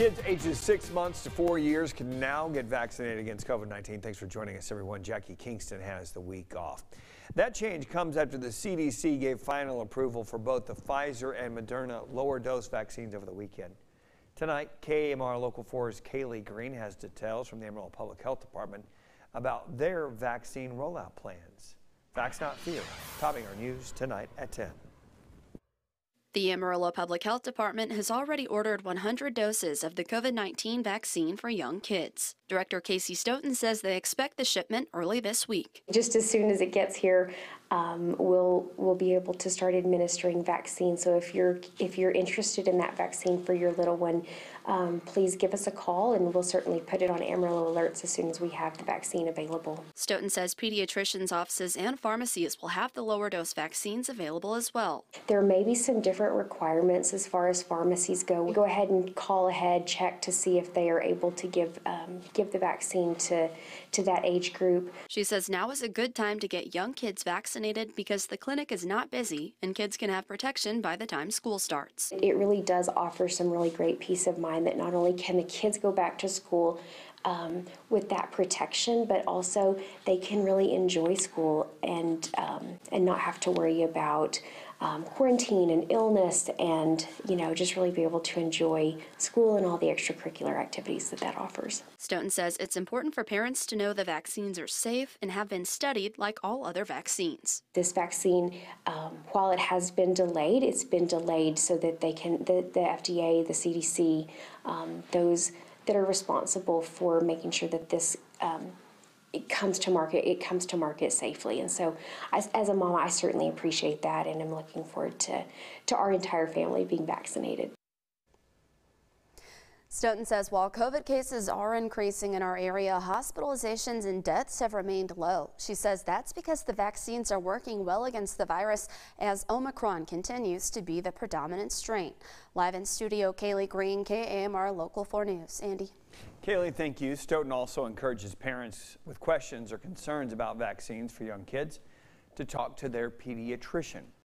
Kids ages six months to four years can now get vaccinated against COVID-19. Thanks for joining us, everyone. Jackie Kingston has the week off. That change comes after the CDC gave final approval for both the Pfizer and Moderna lower dose vaccines over the weekend. Tonight, KAMR Local 4's Kaylee Green has details from the Amarillo Public Health Department about their vaccine rollout plans. Facts Not Fear, topping our news tonight at 10. The Amarillo Public Health Department has already ordered 100 doses of the COVID 19 vaccine for young kids. Director Casey Stoughton says they expect the shipment early this week. Just as soon as it gets here, um, we'll we'll be able to start administering vaccines. So if you're if you're interested in that vaccine for your little one, um, please give us a call, and we'll certainly put it on Amarillo alerts as soon as we have the vaccine available. Stoughton says pediatricians' offices and pharmacies will have the lower dose vaccines available as well. There may be some different requirements as far as pharmacies go. Go ahead and call ahead, check to see if they are able to give um, give the vaccine to to that age group. She says now is a good time to get young kids vaccinated vaccinated because the clinic is not busy and kids can have protection by the time school starts. It really does offer some really great peace of mind that not only can the kids go back to school um, with that protection, but also they can really enjoy school and um, and not have to worry about um, quarantine and illness, and you know just really be able to enjoy school and all the extracurricular activities that that offers. Stoughton says it's important for parents to know the vaccines are safe and have been studied like all other vaccines. This vaccine, um, while it has been delayed, it's been delayed so that they can the, the FDA, the CDC, um, those that are responsible for making sure that this um, it comes to market it comes to market safely. And so as, as a mom i certainly appreciate that and i'm looking forward to to our entire family being vaccinated Stoughton says while COVID cases are increasing in our area, hospitalizations and deaths have remained low. She says that's because the vaccines are working well against the virus as Omicron continues to be the predominant strain. Live in studio, Kaylee Green, KAMR Local 4 News. Andy. Kaylee, thank you. Stoughton also encourages parents with questions or concerns about vaccines for young kids to talk to their pediatrician.